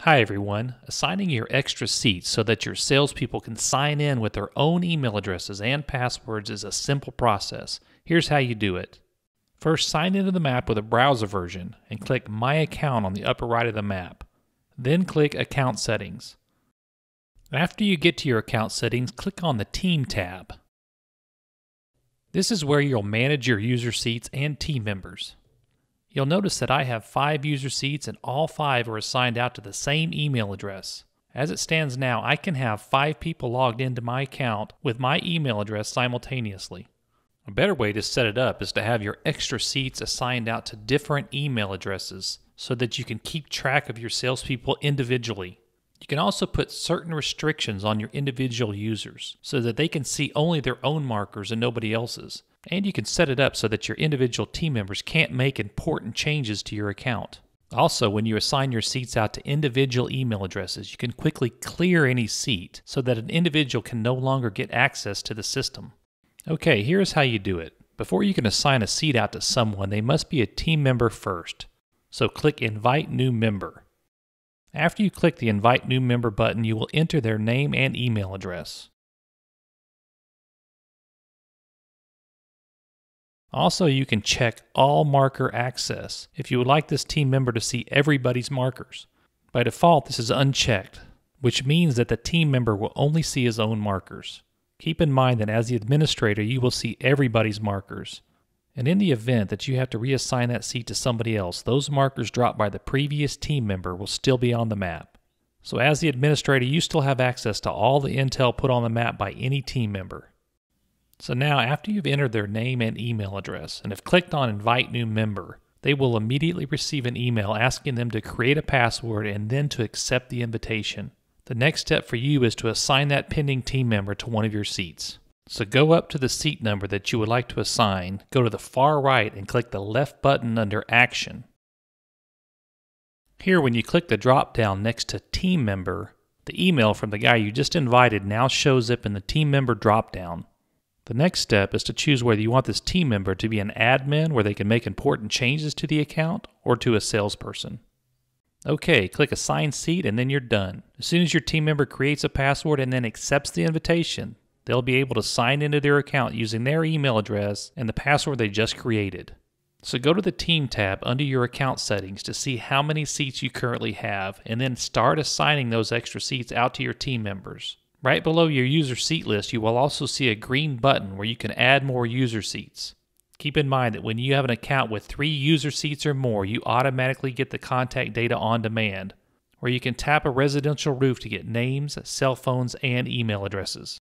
Hi, everyone. Assigning your extra seats so that your salespeople can sign in with their own email addresses and passwords is a simple process. Here's how you do it. First, sign into the map with a browser version and click My Account on the upper right of the map. Then click Account Settings. After you get to your account settings, click on the Team tab. This is where you'll manage your user seats and team members. You'll notice that I have five user seats and all five are assigned out to the same email address. As it stands now, I can have five people logged into my account with my email address simultaneously. A better way to set it up is to have your extra seats assigned out to different email addresses so that you can keep track of your salespeople individually. You can also put certain restrictions on your individual users so that they can see only their own markers and nobody else's. And you can set it up so that your individual team members can't make important changes to your account. Also, when you assign your seats out to individual email addresses, you can quickly clear any seat so that an individual can no longer get access to the system. Okay, here's how you do it. Before you can assign a seat out to someone, they must be a team member first. So click Invite New Member. After you click the Invite New Member button, you will enter their name and email address. Also, you can check all marker access if you would like this team member to see everybody's markers. By default, this is unchecked, which means that the team member will only see his own markers. Keep in mind that as the administrator, you will see everybody's markers. And in the event that you have to reassign that seat to somebody else, those markers dropped by the previous team member will still be on the map. So, as the administrator, you still have access to all the intel put on the map by any team member. So now, after you've entered their name and email address and have clicked on Invite New Member, they will immediately receive an email asking them to create a password and then to accept the invitation. The next step for you is to assign that pending team member to one of your seats. So go up to the seat number that you would like to assign, go to the far right and click the left button under Action. Here, when you click the drop down next to Team Member, the email from the guy you just invited now shows up in the Team Member drop down. The next step is to choose whether you want this team member to be an admin where they can make important changes to the account or to a salesperson. Okay, click Assign Seat and then you're done. As soon as your team member creates a password and then accepts the invitation, they'll be able to sign into their account using their email address and the password they just created. So go to the Team tab under your account settings to see how many seats you currently have and then start assigning those extra seats out to your team members. Right below your user seat list, you will also see a green button where you can add more user seats. Keep in mind that when you have an account with three user seats or more, you automatically get the contact data on demand, where you can tap a residential roof to get names, cell phones, and email addresses.